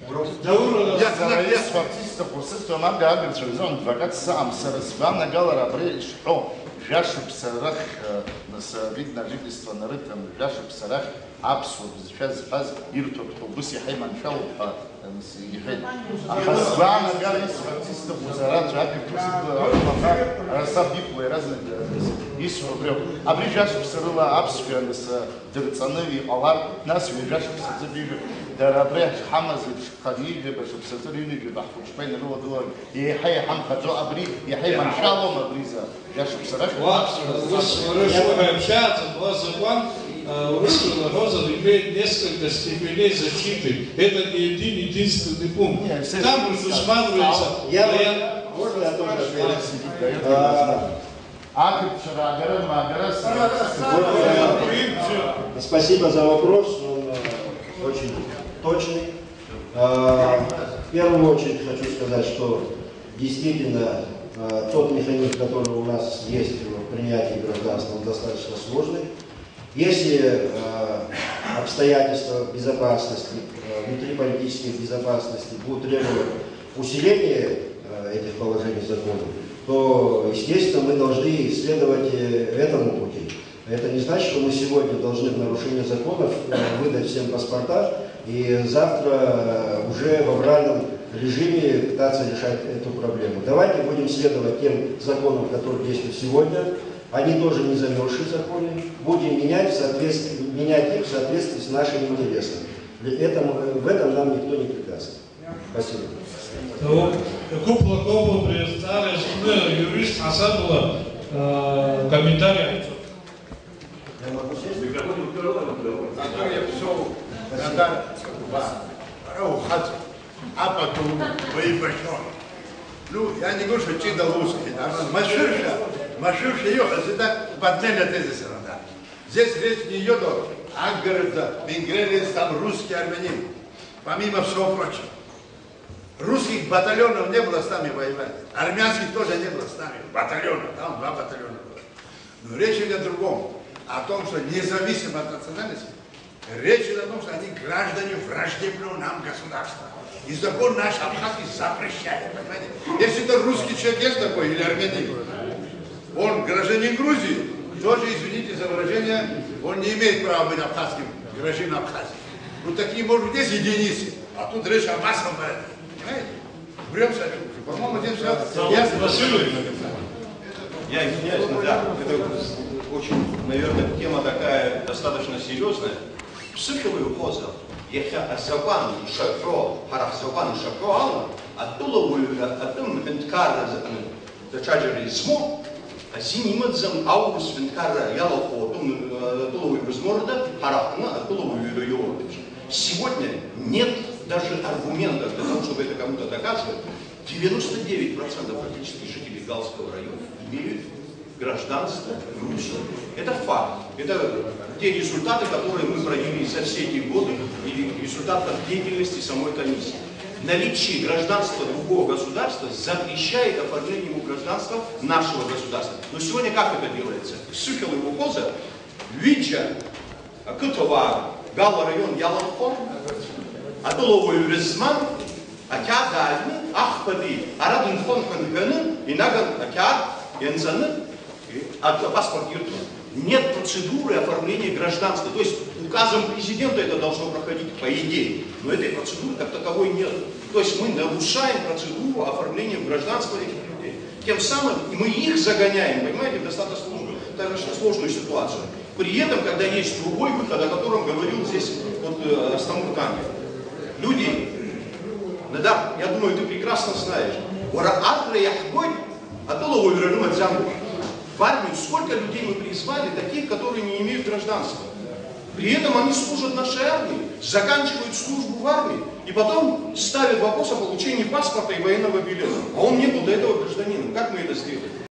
Yes, фактически просто нам гагар чрезон вагат сам сарасвана галара бре что жашып сарах нас вид на жительство на рытом жашып сарах абсу сейчас фаз ирто автобус яхай маншал нас яхай ахасвана галис фактически бузарат жаки кусит расаб дипло разные исма біреу абри ижәашықәсарыла аԥсшәа садырҵаны иҟалар нас ҩажәа шықәсаӡа бижәап дара абри ҳамаз еиԥшхан ижәаба шықәсаӡа рыҩныжәаба ҳхәыҷқәа инарыладылан еиҳа иҳамхаӡо абри иаҳа иманшәалом абриза ижәашықәсарахь русский Лорозов имеет несколько степеней защиты. Это не один единственный пункт. Там предусматривается... Я, я, можно я тоже ответить? Спасибо за вопрос, он э, очень точный. Э, в первую очередь хочу сказать, что действительно э, тот механизм, который у нас есть в принятии гражданства, он достаточно сложный. Если обстоятельства безопасности, внутриполитической безопасности будут требовать усиления этих положений закона, то, естественно, мы должны следовать этому пути. Это не значит, что мы сегодня должны в нарушение законов выдать всем паспорта и завтра уже в авральном режиме пытаться решать эту проблему. Давайте будем следовать тем законам, которые действуют сегодня. Они тоже не замерзшие законы. Будем менять, в соответствии, менять их в соответствии с нашими интересами. Этому, в этом нам никто не препятствует. Спасибо. Купла Копа представляет, юрист Хасанова комментарий. Я могу сесть? А потом воеващен. Ну, я не говорю, что чисто русский, да, маширша, маширша ее, это подмена тезиса надо. Здесь речь не идет о Аггарда, Венгрелис, там русский армянин, помимо всего прочего. Русских батальонов не было с нами воевать. Армянских тоже не было с нами. Батальонов, там два батальона было. Но речь идет о другом. О том, что независимо от национальности, речь идет о том, что они граждане враждебного нам государства. И закон наш Абхазский запрещает, понимаете? Если это русский человек есть такой, или армянин, он гражданин Грузии, тоже, извините за выражение, он не имеет права быть абхазским гражданином Абхазии. Ну такие, может быть, есть единицы, а тут речь о массовом порядке. Понимаете? Времся, по-моему, здесь все ясно. Я извиняюсь, но да, это очень, наверное, тема такая достаточно серьезная. Психовый позов, если асаван шакро, харасаван шакро алла, а туловую, а тум энткара зачаджеризму, а синимадзам аурус энткара ялохо, тум туловую возморда, харахна, а туловую юродыч. Сегодня нет даже аргументов для того, чтобы это кому-то доказывать. 99% практически жителей Галского района имеют гражданство Грузии. Это факт. Это те результаты, которые мы провели за все эти годы, и результаты деятельности самой комиссии. Наличие гражданства другого государства запрещает оформление ему гражданства нашего государства. Но сегодня как это делается? Сухил его коза, Вича, Кытова, Гала район Яланхон, Адуловой Резман, Акя Дальны, Ахпади, Арадун Хон Ханганы, и Наган Акя, Янзаны, от паспорт Юрту. Нет процедуры оформления гражданства. То есть указом президента это должно проходить по идее. Но этой процедуры как таковой нет. То есть мы нарушаем процедуру оформления гражданства этих людей. Тем самым мы их загоняем, понимаете, в достаточно сложную, достаточно сложную ситуацию. При этом, когда есть другой выход, о котором говорил здесь вот, э, Стамурками. Люди, да, я думаю, ты прекрасно знаешь. В армию сколько людей мы призвали, таких, которые не имеют гражданства. При этом они служат нашей армии, заканчивают службу в армии, и потом ставят вопрос о получении паспорта и военного билета. А он не был до этого гражданином. Как мы это сделали?